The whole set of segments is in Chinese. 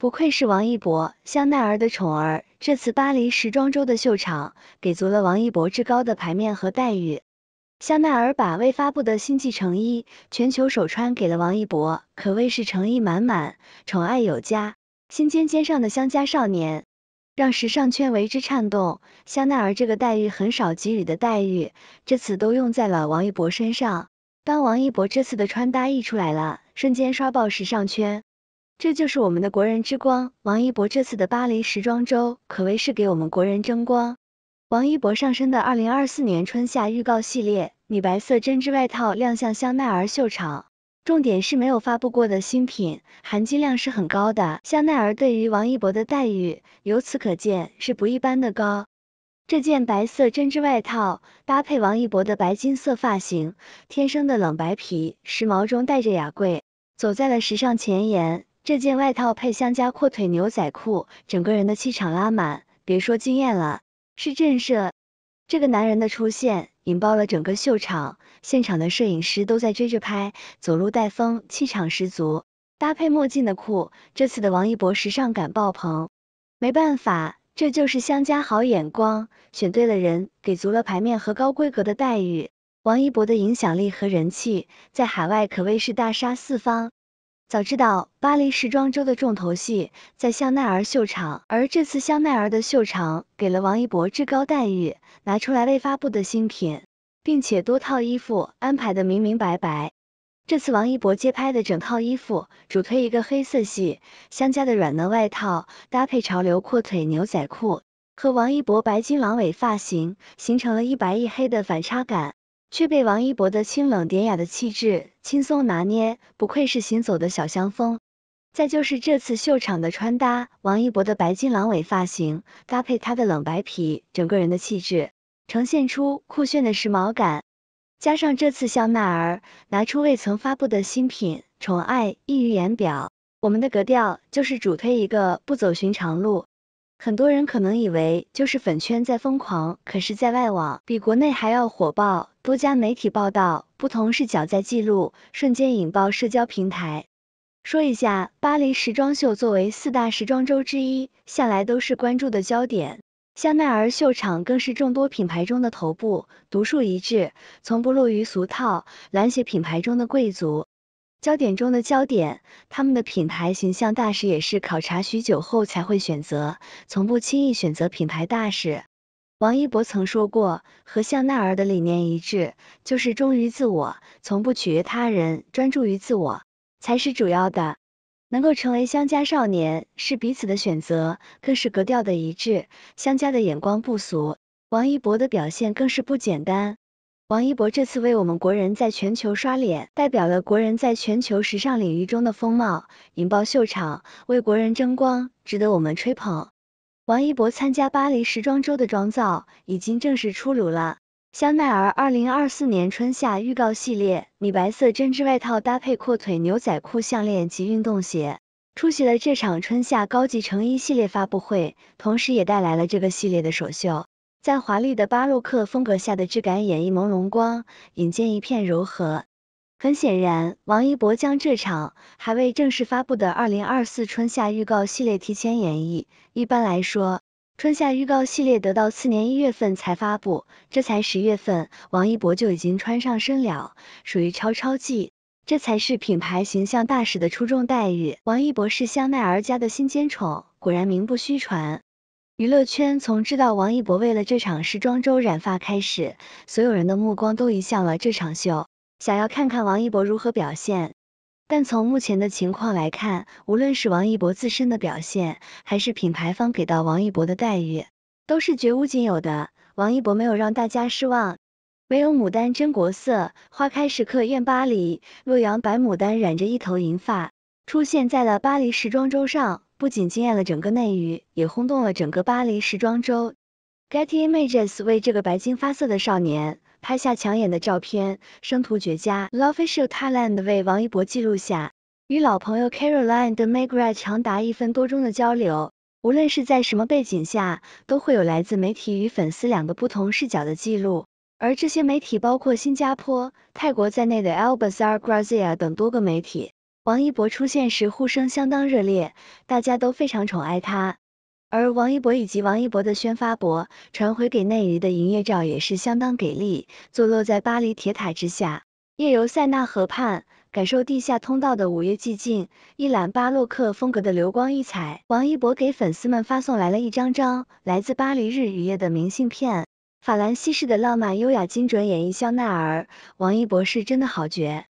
不愧是王一博，香奈儿的宠儿。这次巴黎时装周的秀场，给足了王一博至高的牌面和待遇。香奈儿把未发布的新季成衣全球首穿给了王一博，可谓是诚意满满，宠爱有加。心尖尖上的香家少年，让时尚圈为之颤动。香奈儿这个待遇很少给予的待遇，这次都用在了王一博身上。当王一博这次的穿搭一出来了，瞬间刷爆时尚圈。这就是我们的国人之光，王一博这次的巴黎时装周可谓是给我们国人争光。王一博上身的二零二四年春夏预告系列米白色针织外套亮相香奈儿秀场，重点是没有发布过的新品，含金量是很高的。香奈儿对于王一博的待遇，由此可见是不一般的高。这件白色针织外套搭配王一博的白金色发型，天生的冷白皮，时髦中带着雅贵，走在了时尚前沿。这件外套配香家阔腿牛仔裤，整个人的气场拉满，别说惊艳了，是震慑。这个男人的出现引爆了整个秀场，现场的摄影师都在追着拍，走路带风，气场十足。搭配墨镜的酷，这次的王一博时尚感爆棚。没办法，这就是香家好眼光，选对了人，给足了牌面和高规格的待遇。王一博的影响力和人气在海外可谓是大杀四方。早知道巴黎时装周的重头戏在香奈儿秀场，而这次香奈儿的秀场给了王一博至高待遇，拿出来未发布的新品，并且多套衣服安排的明明白白。这次王一博街拍的整套衣服，主推一个黑色系，相加的软嫩外套搭配潮流阔腿牛仔裤，和王一博白金狼尾发型形成了一白一黑的反差感。却被王一博的清冷典雅的气质轻松拿捏，不愧是行走的小香风。再就是这次秀场的穿搭，王一博的白金狼尾发型搭配他的冷白皮，整个人的气质呈现出酷炫的时髦感。加上这次香奈儿拿出未曾发布的新品，宠爱溢于言表。我们的格调就是主推一个不走寻常路。很多人可能以为就是粉圈在疯狂，可是，在外网比国内还要火爆。多家媒体报道，不同视角在记录，瞬间引爆社交平台。说一下，巴黎时装秀作为四大时装周之一，向来都是关注的焦点。香奈儿秀场更是众多品牌中的头部，独树一帜，从不落于俗套，蓝血品牌中的贵族。焦点中的焦点，他们的品牌形象大使也是考察许久后才会选择，从不轻易选择品牌大使。王一博曾说过，和香奈儿的理念一致，就是忠于自我，从不取悦他人，专注于自我才是主要的。能够成为香家少年，是彼此的选择，更是格调的一致。香家的眼光不俗，王一博的表现更是不简单。王一博这次为我们国人在全球刷脸，代表了国人在全球时尚领域中的风貌，引爆秀场，为国人争光，值得我们吹捧。王一博参加巴黎时装周的妆造已经正式出炉了，香奈儿二零二四年春夏预告系列米白色针织外套搭配阔腿牛仔裤、项链及运动鞋，出席了这场春夏高级成衣系列发布会，同时也带来了这个系列的首秀。在华丽的巴洛克风格下的质感演绎朦胧光，引荐一片柔和。很显然，王一博将这场还未正式发布的二零二四春夏预告系列提前演绎。一般来说，春夏预告系列得到次年一月份才发布，这才十月份，王一博就已经穿上身了，属于超超季。这才是品牌形象大使的出众待遇。王一博是香奈儿家的新尖宠，果然名不虚传。娱乐圈从知道王一博为了这场时装周染发开始，所有人的目光都移向了这场秀，想要看看王一博如何表现。但从目前的情况来看，无论是王一博自身的表现，还是品牌方给到王一博的待遇，都是绝无仅有的。王一博没有让大家失望，唯有牡丹真国色，花开时刻艳巴黎。洛阳白牡丹染着一头银发，出现在了巴黎时装周上。不仅惊艳了整个内娱，也轰动了整个巴黎时装周。Getty Images 为这个白金发色的少年拍下抢眼的照片，生图绝佳。L'Official Thailand 为王一博记录下与老朋友 Caroline 的 Megret 长达一分多钟的交流。无论是在什么背景下，都会有来自媒体与粉丝两个不同视角的记录。而这些媒体包括新加坡、泰国在内的 Albazar、Grazia 等多个媒体。王一博出现时呼声相当热烈，大家都非常宠爱他。而王一博以及王一博的宣发博传回给内娱的营业照也是相当给力，坐落在巴黎铁塔之下，夜游塞纳河畔，感受地下通道的午夜寂静，一览巴洛克风格的流光溢彩。王一博给粉丝们发送来了一张张来自巴黎日与夜的明信片，法兰西式的浪漫优雅精准演绎香奈儿，王一博是真的好绝。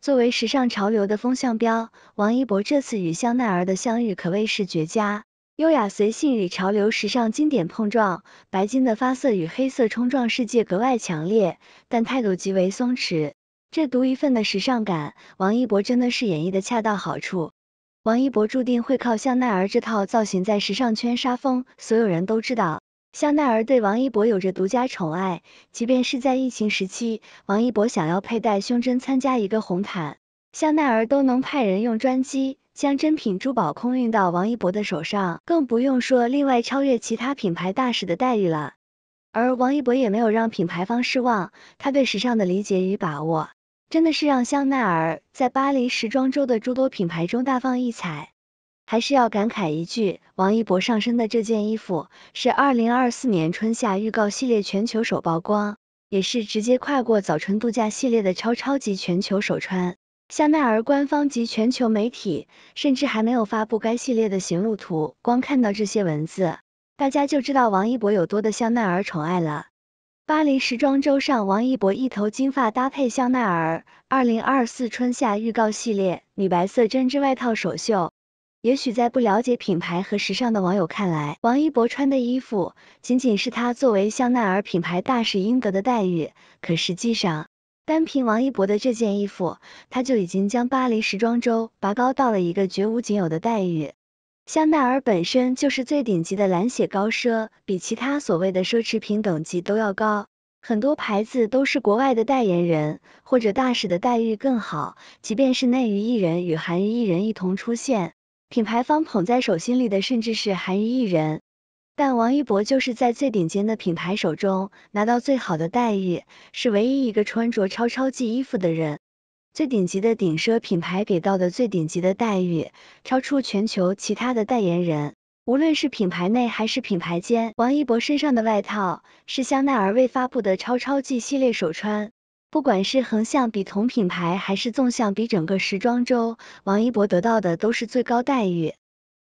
作为时尚潮流的风向标，王一博这次与香奈儿的相遇可谓是绝佳。优雅随性与潮流时尚经典碰撞，白金的发色与黑色冲撞世界格外强烈，但态度极为松弛。这独一份的时尚感，王一博真的是演绎的恰到好处。王一博注定会靠香奈儿这套造型在时尚圈杀疯，所有人都知道。香奈儿对王一博有着独家宠爱，即便是在疫情时期，王一博想要佩戴胸针参加一个红毯，香奈儿都能派人用专机将真品珠宝空运到王一博的手上，更不用说另外超越其他品牌大使的待遇了。而王一博也没有让品牌方失望，他对时尚的理解与把握，真的是让香奈儿在巴黎时装周的诸多品牌中大放异彩。还是要感慨一句，王一博上身的这件衣服是二零二四年春夏预告系列全球首曝光，也是直接跨过早春度假系列的超超级全球首穿。香奈儿官方及全球媒体甚至还没有发布该系列的行路图，光看到这些文字，大家就知道王一博有多的香奈儿宠爱了。巴黎时装周上，王一博一头金发搭配香奈儿二零二四春夏预告系列米白色针织外套首秀。也许在不了解品牌和时尚的网友看来，王一博穿的衣服仅仅是他作为香奈儿品牌大使应得的待遇。可实际上，单凭王一博的这件衣服，他就已经将巴黎时装周拔高到了一个绝无仅有的待遇。香奈儿本身就是最顶级的蓝血高奢，比其他所谓的奢侈品等级都要高。很多牌子都是国外的代言人或者大使的待遇更好，即便是内娱艺人与韩娱艺人一同出现。品牌方捧在手心里的甚至是韩娱艺人，但王一博就是在最顶尖的品牌手中拿到最好的待遇，是唯一一个穿着超超级衣服的人。最顶级的顶奢品牌给到的最顶级的待遇，超出全球其他的代言人。无论是品牌内还是品牌间，王一博身上的外套是香奈儿未发布的超超级系列首穿。不管是横向比同品牌，还是纵向比整个时装周，王一博得到的都是最高待遇。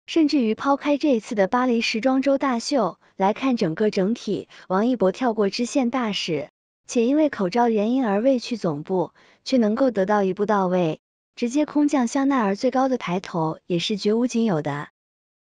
甚至于抛开这一次的巴黎时装周大秀来看整个整体，王一博跳过支线大使，且因为口罩原因而未去总部，却能够得到一步到位，直接空降香奈儿最高的抬头，也是绝无仅有的。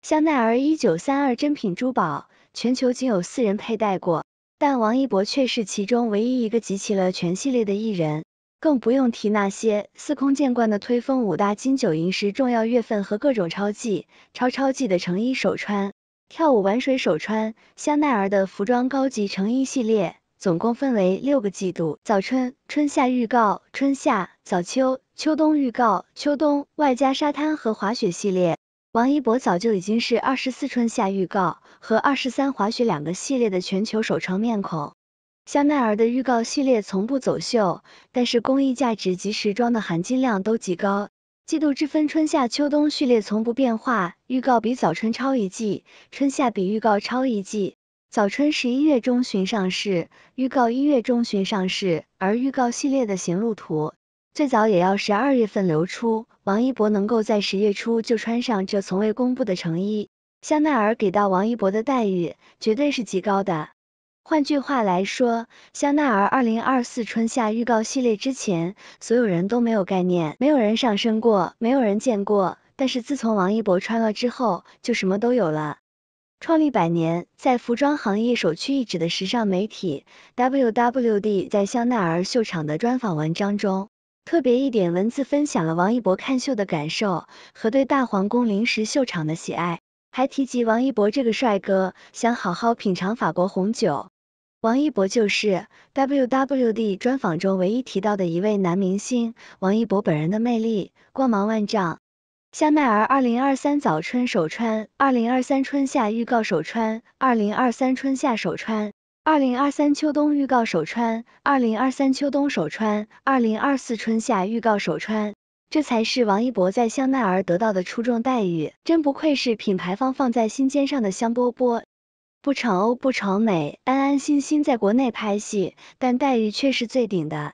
香奈儿一九三二真品珠宝，全球仅有四人佩戴过。但王一博却是其中唯一一个集齐了全系列的艺人，更不用提那些司空见惯的推风五大金九银十重要月份和各种超季、超超季的成衣首穿、跳舞玩水首穿。香奈儿的服装高级成衣系列总共分为六个季度：早春、春夏预告、春夏、早秋、秋冬预告、秋冬，外加沙滩和滑雪系列。王一博早就已经是二十四春夏预告和二十三滑雪两个系列的全球首创面孔。香奈儿的预告系列从不走秀，但是工艺价值及时装的含金量都极高。季度之分春夏秋冬序列从不变化，预告比早春超一季，春夏比预告超一季。早春十一月中旬上市，预告一月中旬上市，而预告系列的行路图。最早也要十二月份流出，王一博能够在十月初就穿上这从未公布的成衣，香奈儿给到王一博的待遇绝对是极高的。换句话来说，香奈儿二零二四春夏预告系列之前，所有人都没有概念，没有人上身过，没有人见过。但是自从王一博穿了之后，就什么都有了。创立百年，在服装行业首屈一指的时尚媒体 WWD 在香奈儿秀场的专访文章中。特别一点文字分享了王一博看秀的感受和对大皇宫临时秀场的喜爱，还提及王一博这个帅哥想好好品尝法国红酒。王一博就是 WWD 专访中唯一提到的一位男明星。王一博本人的魅力光芒万丈。香奈儿二零二三早春首穿，二零二三春夏预告首穿，二零二三春夏首穿。二零二三秋冬预告首穿，二零二三秋冬首穿，二零二四春夏预告首穿。这才是王一博在香奈儿得到的出众待遇，真不愧是品牌方放在心尖上的香饽饽。不成欧不成美，安安心心在国内拍戏，但待遇却是最顶的。